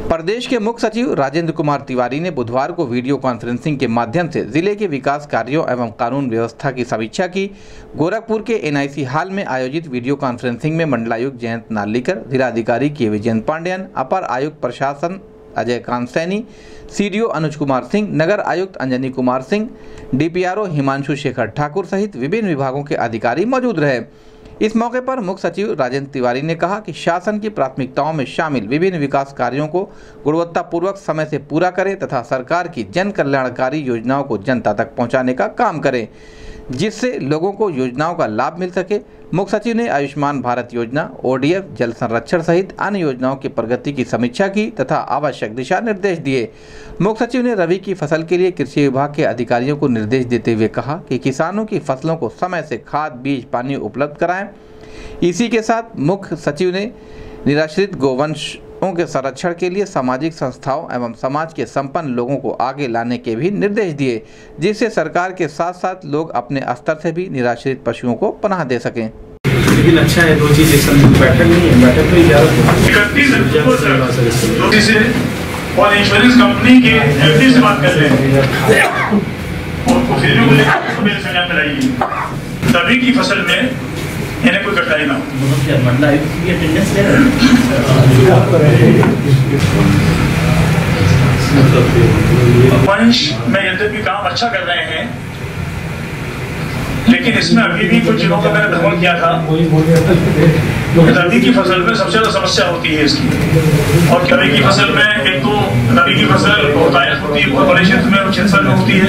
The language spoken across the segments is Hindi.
प्रदेश के मुख्य सचिव राजेंद्र कुमार तिवारी ने बुधवार को वीडियो कॉन्फ्रेंसिंग के माध्यम से ज़िले के विकास कार्यों एवं कानून व्यवस्था की समीक्षा की। गोरखपुर के एनआईसी हाल में आयोजित वीडियो कॉन्फ्रेंसिंग में मंडलायुक्त जयंत नार्लिकर, जिलाधिकारी के विजयंत पांडेयन, अपर आयुक्त प्रशासन अजय कांत सैनी सीडीओ अनुज कुमार सिंह, नगर आयुक्त अंजनी कुमार सिंह, डीपीआरओ हिमांशु शेखर ठाकुर सहित विभिन्न विभागों के अधिकारी मौजूद रहे। इस मौके पर मुख्य सचिव राजेंद्र तिवारी ने कहा कि शासन की प्राथमिकताओं में शामिल विभिन्न विकास कार्यों को गुणवत्तापूर्वक समय से पूरा करें तथा सरकार की जन कल्याणकारी योजनाओं को जनता तक पहुँचाने का काम करें। जिससे लोगों को योजनाओं का लाभ मिल सके। मुख्य सचिव ने आयुष्मान भारत योजना, ओडीएफ, जल संरक्षण सहित अन्य योजनाओं की प्रगति की समीक्षा की तथा आवश्यक दिशा निर्देश दिए। मुख्य सचिव ने रवि की फ़सल के लिए कृषि विभाग के अधिकारियों को निर्देश देते हुए कहा कि किसानों की फ़सलों को समय से खाद, बीज, पानी उपलब्ध कराएँ। इसी के साथ मुख्य सचिव ने निराश्रित गोवंश के संरक्षण के लिए सामाजिक संस्थाओं एवं समाज के संपन्न लोगों को आगे लाने के भी निर्देश दिए जिससे सरकार के साथ साथ लोग अपने स्तर से भी निराश्रित पशुओं को पनाह दे सकें। लेकिन अच्छा है दो चीज़ एक साथ बैठक नहीं है बैठक तो ग्यारह ज्योति से और इंश्योरेंस कंपनी के एमडी से बात कर रहे हैं। और को लेकर में तभी की फ़सल में में यद्यपि काम अच्छा कर रहे हैं लेकिन इसमें अभी भी कुछ जिलों का मैंने भ्रमण किया था। रबी की फ़सल में सबसे ज़्यादा समस्या होती है इसकी। और रबी की फ़सल में एक तो रबी की फ़सल बहुतायत होती है बहुत बड़े क्षेत्र में क्षेत्र में होती है।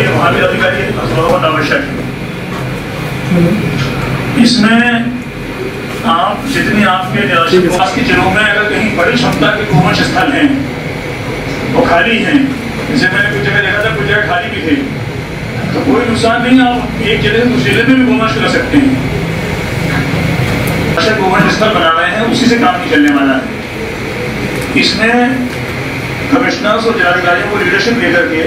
ये वहाँ भी अधिकारी बहुत आवश्यक है। इसमें आप जितनी आपके विकास के जिलों में अगर कहीं बड़ी क्षमता के गोवंश स्थल हैं वो खाली हैं। जैसे मैंने कुछ जगह देखा था कुछ जगह खाली भी थे। तो कोई नुकसान नहीं आप एक ज़िले से दूसरे ज़िले में भी गोवंश कर सकते हैं। अच्छा गोवंश स्थल बना रहे हैं उसी से काम नहीं चलने वाला है। इसमें कमिश्नर्स और जिलाधिकारियों को लीडरशिप देकर के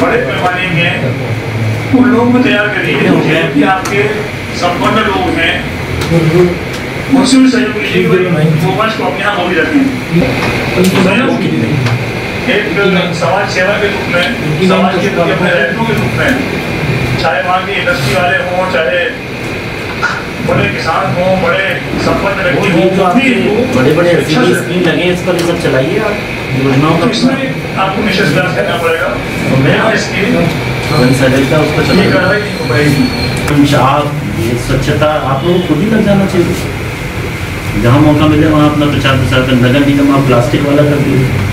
बड़े पैमाने में उन लोगों को तैयार करिए जो कि आपके संपन्न लोग हैं उनसे भी सहयोग लीजिए कि भाई। गोवंश को अपने यहाँ वो भी रखें सहयोग कीजिए एक समाज सेवा के रूप में समाज के प्रति अपने दायित्वों के रूप में चाहे वहाँ की इंडस्ट्री वाले हों चाहे बड़े किसान हों बड़े संपन्न व्यक्ति हों जो वो आपके बड़े बड़े स्कीम लगे इस पर सब चलाइए आप योजनाओं तो का इसमें आपको निश्चित प्रयास करना पड़ेगा। मैं इसकी कार्रवाई नहीं हो पाएगी आप स्वच्छता आप लोगों को खुद ही लग जाना चाहिए। जहाँ मौका मिले वहाँ अपना प्रचार प्रसार कर नगर निगम आप प्लास्टिक वाला कर दीजिए।